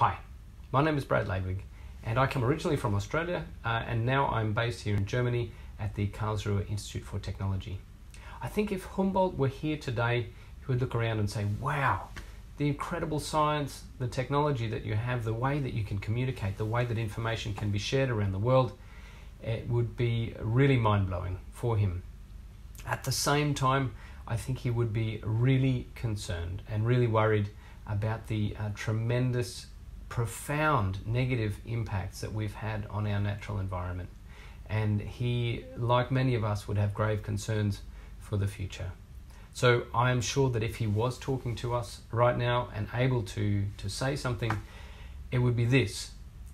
Hi, my name is Brad Ladewig, and I come originally from Australia, uh, and now I'm based here in Germany at the Karlsruhe Institute for Technology. I think if Humboldt were here today, he would look around and say, Wow, the incredible science, the technology that you have, the way that you can communicate, the way that information can be shared around the world, it would be really mind blowing for him. At the same time, I think he would be really concerned and really worried about the uh, tremendous profound negative impacts that we've had on our natural environment. And he, like many of us, would have grave concerns for the future. So I am sure that if he was talking to us right now and able to, to say something, it would be this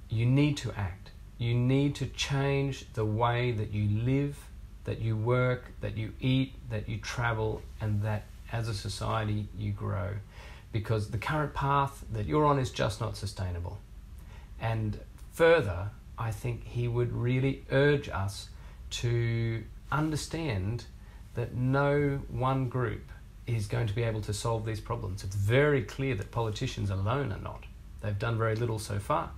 you need to act. You need to change the way that you live, that you work, that you eat, that you travel, and that as a society you grow because the current path that you're on is just not sustainable. And further, I think he would really urge us to understand that no one group is going to be able to solve these problems. It's very clear that politicians alone are not. They've done very little so far.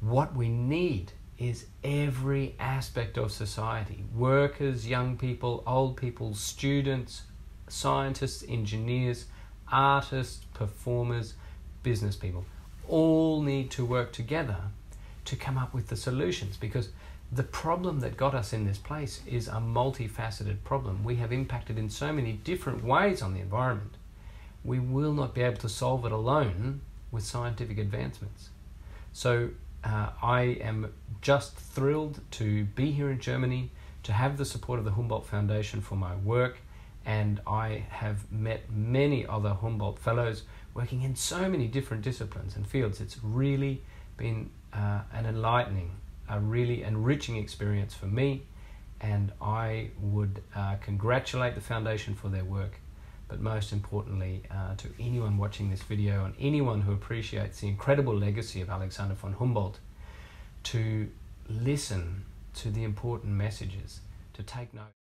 What we need is every aspect of society workers, young people, old people, students, scientists, engineers artists, performers, business people all need to work together to come up with the solutions because the problem that got us in this place is a multifaceted problem. We have impacted in so many different ways on the environment. We will not be able to solve it alone with scientific advancements. So uh, I am just thrilled to be here in Germany, to have the support of the Humboldt Foundation for my work and I have met many other Humboldt Fellows working in so many different disciplines and fields. It's really been uh, an enlightening, a really enriching experience for me, and I would uh, congratulate the Foundation for their work, but most importantly, uh, to anyone watching this video and anyone who appreciates the incredible legacy of Alexander von Humboldt, to listen to the important messages, to take note.